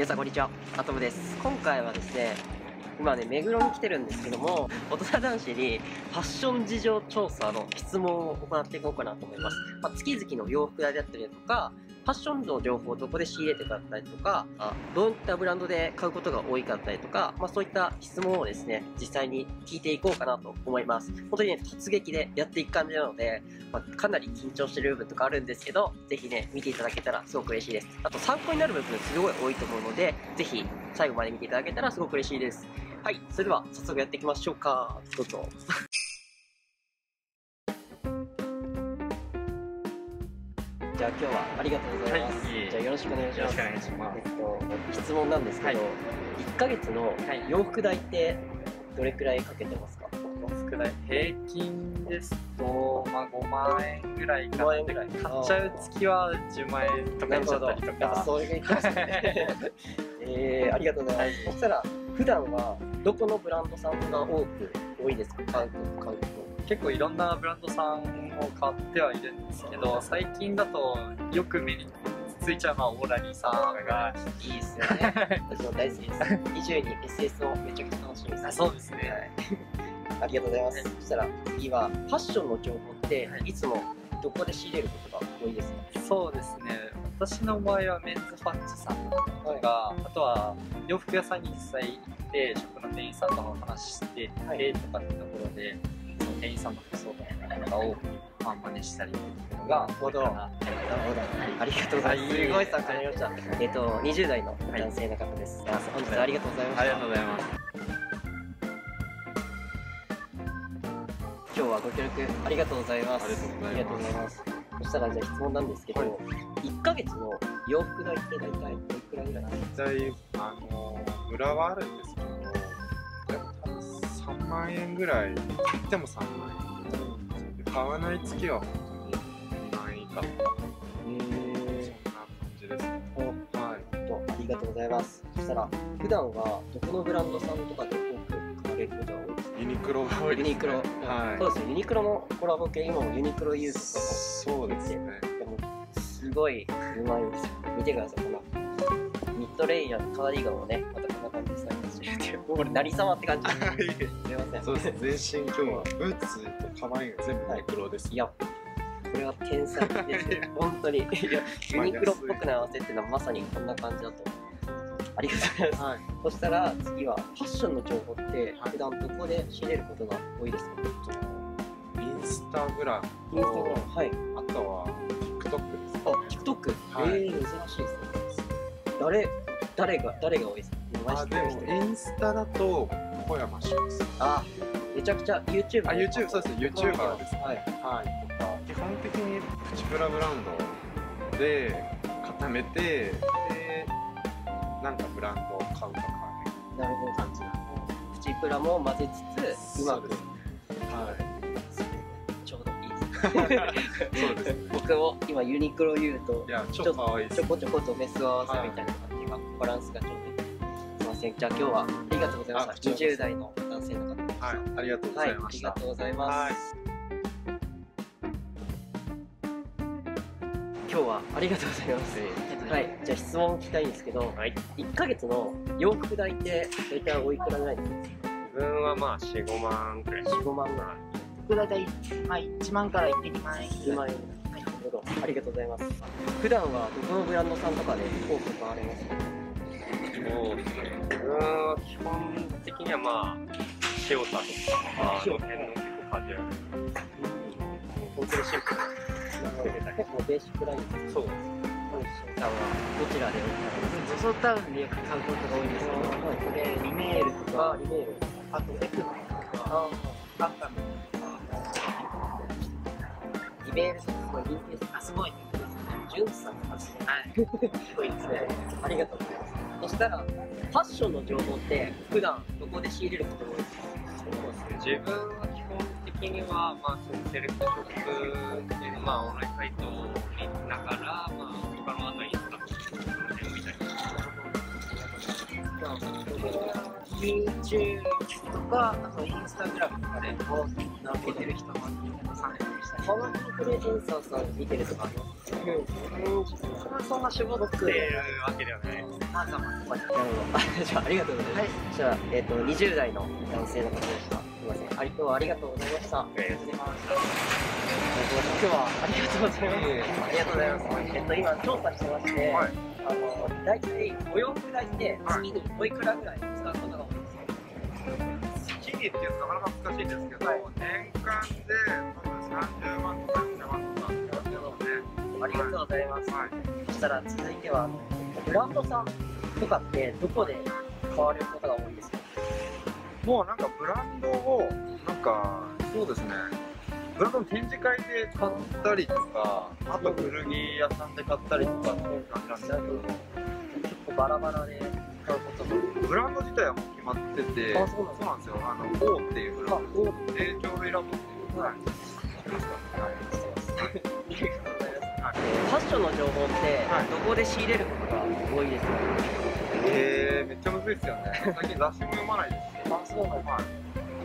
皆さんこんにちはアトムです。今回はですね今ね目黒に来てるんですけども大人男子にファッション事情調査の質問を行っていこうかなと思います、まあ、月々の洋服代だったりとかファッションの情報をどこで仕入れてかったりとかどういったブランドで買うことが多いかったりとか、まあ、そういった質問をですね実際に聞いていこうかなと思います。本当にね突撃でやっていく感じなので、まあ、かなり緊張してる部分とかあるんですけどぜひね見ていただけたらすごく嬉しいです。あと参考になる部分すごい多いと思うのでぜひ最後まで見ていただけたらすごく嬉しいです。はいそれでは早速やっていきましょうか。どうぞ。じゃあ今日はありがとうございます、はいじゃあよろしくお願いします。よろしくお願いします。えっと、質問なんですけど、はい。1ヶ月の洋服代ってどれくらいかけてますか？洋服代平均ですと、まあ、5万円ぐらいかな。5万円ぐらい。買っちゃう月は10万円とかにしちゃったりとか。そういう感じですね。えー、ありがとうございます、そしたら普段はどこのブランドさんが多く多いですか？買うと買う結構いろんなブランドさんを買ってはいるんですけど最近だとよく目についちゃうのはオーラリーさんがといいですよね。私も大好きです。22 SS をめちゃくちゃ楽しみです。あそうですね。はい。ありがとうございます、そしたら次はファッションの情報ってはい。いつもどこで仕入れることが多いですか？そうですね。私の場合はメンズファッチさんとか、あとは洋服屋さんに実際行って食の店員さんとも話して、はい。えとかってところで店員さんの服装とかをまあ真似したりっていうのが多いかななるほど。ありがとうございます。はいすごい参考になりました。えっ、と、20代の男性の方です。あ本日はありがとうございました。ありがとうございます今日はご協力ありがとうございます。ありがとうございます。そしたらじゃあ質問なんですけど、はい1ヶ月の洋服代って大体どれくらいぐらい大体あの裏はあるんですけど多分3万円ぐらい切っても3万円で買わない月は本当に2万円以下そんな感じですね。ー、はい。とありがとうございます。そしたら普段はどこのブランドさんとかで多く買われることが多いですか？ユニクロが多いですね。ユニクロ、はい。そうですよユニクロのコラボ系今もユニクロユースとかそうですね。でもすごいうまいんですよ。見てください。このミッドレイヤーカーディガンをねまたこんな感じでスこれ成様って感じ。すいません。そうです全身今日はブーツと構えが全部ユニクロです。いやこれは天才ですよ 本当に。いやユニクロっぽくな合わせっていうのはまさにこんな感じだと。ありがとうございます。はい。そしたら次はファッションの情報って普段どこで仕入れることが多いですか？インスタグラムインスタグラムはい。あとは TikTok ですあ TikTok、はい。えー、珍しいですね。誰誰が誰が多いですか？名あでもインスタだと小山氏です。あめちゃくちゃ YouTube あ YouTube そうです。YouTuber です。ねはい。はい、とか基本的にプチプラブランドで固めてでなんかブランドを買うとかねなるほど感じなプチプラも混ぜつつうまくはちょうどいいですい そうです。ね僕も今ユニクロ U といや超可愛いちょこちょことメスを合わせみたいな感じがバランスがちょうどいいすいませんじゃあ今日はありがとうございました。あこちらこそ。20代の男性の方でしたはい。ありがとうごはい、あざいました、りがとうございます。今日はありがとうござい。ます。はい、じゃあ質問聞きたいんですけど、はい、1ヶ月の洋服代って大体おいくらぐらいですか？自分はまあ4、5万くらい。4、5万。ぐらい。僕大体、まあ、1万から1.2万円。2万円。なるほど、ありがとうございます。普段はどこのブランドさんとかで多く買われますか？そうですね。自分は基本的にはまあ、塩田とか、あの辺の結構カジュアル。本当にシンプルな。結構ベーシックライン。そうです。さんはどちらでおゾゾタウンでよく買うことが多いんですけど、はいリメールとかリメール。あとエクノとかあガンダムリメールさんすごい人気です。あすごいジュンさんがすごい。はいすごいですね。ありがとうございます。そしたら、ファッションの情報って、普段どこで仕入れることが多いですかそうですね。自分は基本的には、まあ、そのセレクトショップっていう、まあ、オンラインサイトを見ながら、まあ、他のあとインスタとか、その辺を見たりとか。まあ、YouTube とかあとインスタグラムとかでこう名付けてる人も参考にしたりパワーインフルエンサーさん見てるとかあります自分はそんな絞ってるわけではないですね。パジャマとかなるほど。あじゃあ、ありがとうございます。じゃあ、えっ、と、20代の男性の方でした。すみません。あり今日はありがとうございました。ありがとうございま今日はありがとうございます。ありがとうございます。えっと、今、調査してまして、はいあの、大体、お洋服代って月においくらぐらい使うことが多いですか月にっていうとなかなか難しいんですけど、年間で多分30万とか40万とか使ってますね。ありがとうございます。はい。そしたら続いては、ブランドさんとかってどこで買われることが多いですか？もうなんかブランドを、なんか、そうですね。ブランドの展示会で買ったりとか、あと古着屋さんで買ったりとかっていう感じなんですけど、結構バラバラで買うこともブランド自体はもう決まってて、あそうなんですよ。あの、O っていうブランド。お成長類ラボっていう。はい。知ってますかはい。はいファッションの情報ってはいどこで仕入れることが多いですか、えー、めっちゃむずいっすよね。最近雑誌も読まないですし、あそうなんはい。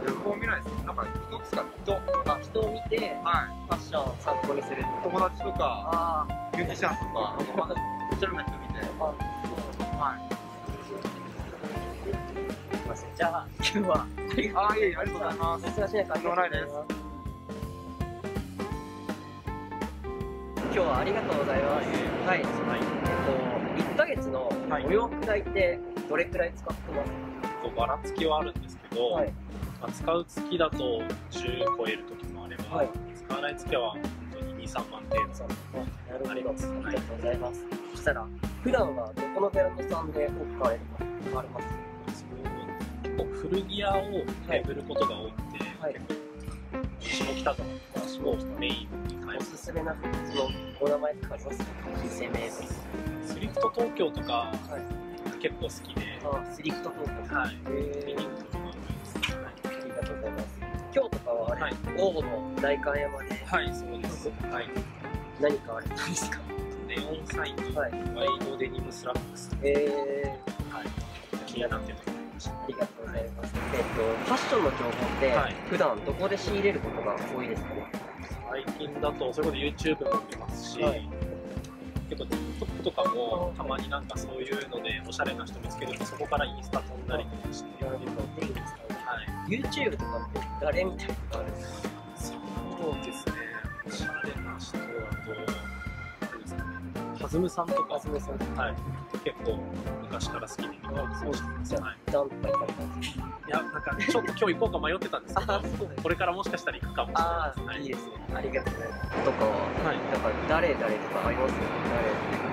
旅行見ないですなんか人ですか人。あ人を見てはい。ファッションを参考にする友達とか、あミュージシャンとか、まだおしゃれな人見て、はい。すいませんじゃあ今日はあいえいえ、ありがとうございます。お忙しい中ありがとうございます今日はありがとうございます。はい、えっと1ヶ月のお洋服代ってどれくらい使ってます？とばらつきはあるんですけど、はい。まあ、使う月だと10超える時もあれば、はい。使わない月は本当に23万程度なるほど。ありがとうございます。そしたら普段はどこのブランドさんで多く買われるか変わります結構古着屋を巡ることが多くて、はい。結構下北沢とかをメインにおますすすめな服のお名前とかありますか？店名とかスリフト東京とかはい。結構好きで、あスリフトトークはい、見に行くことが多いです、はい。ありがとうございます。今日とかはあれ、はい。王の代官山で。はい、そうです。はい。何買われですか？ネオンサインとはい。ワイドデニムスラックス、えー、はい、気になってると。ありがとうございます。えっと、ファッションの情報って、はい。普段どこで仕入れることが多いですか？ね。最近だと、それこそ YouTube も見ますし、はい。結構 TikTok とかもたまになんかそういうのでおしゃれな人見つけるとそこからインスタ飛んだりとかして。はい、YouTube とかって誰みたいなのがあるんですか？そうですね、おしゃれな人だと、ずむさんとか、すみません。はい、結構昔から好きでそうですね。はいダンとか行かれたんですかいや、なんかちょっと今日行こうか迷ってたんですけど。これからもしかしたら行くかもしれないです。いいですね。ありがとうございます。とかは、はいなんか誰々とかありま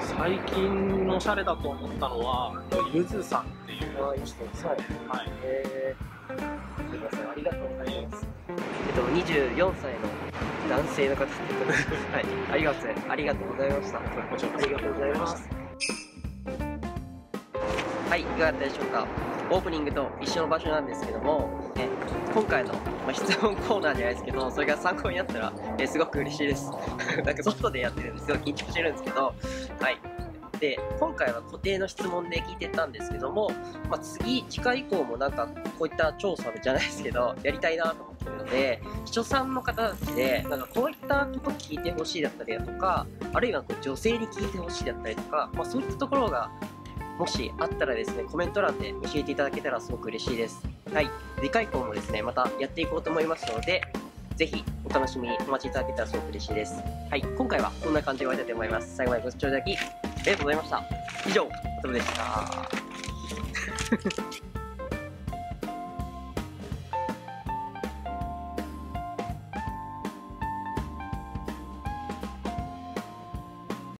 す？最近のおしゃれだと思ったのは、ゆずさんっていう誰ああ、いい人はい。はい。えー、すみません。ありがとうございます。えっと、24歳の男性の方って はい。ありがとう、ありがとうございました。こちらこそありがとうございます。はい、いかがだったでしょうか。オープニングと一緒の場所なんですけども、え今回の、まあ、質問コーナーじゃないですけど、それが参考になったら、えすごく嬉しいです。なんか外でやってるんですごい緊張してるんですけど、はい。で、今回は固定の質問で聞いてたんですけども、まあ、次、次回以降もなんかこういった調査じゃないですけど、やりたいなと思ってるので、視聴さんの方たちで、なんかこういったこと聞いてほしいだったりだとか、あるいはこう女性に聞いてほしいだったりとか、まあ、そういったところがもしあったらですね、コメント欄で教えていただけたらすごく嬉しいです。はい。次回以降もですね、またやっていこうと思いますので、ぜひお楽しみにお待ちいただけたらすごく嬉しいです。はい。今回はこんな感じで終わりたいと思います。最後までご視聴いただき、ありがとうございました。以上、おとむでした。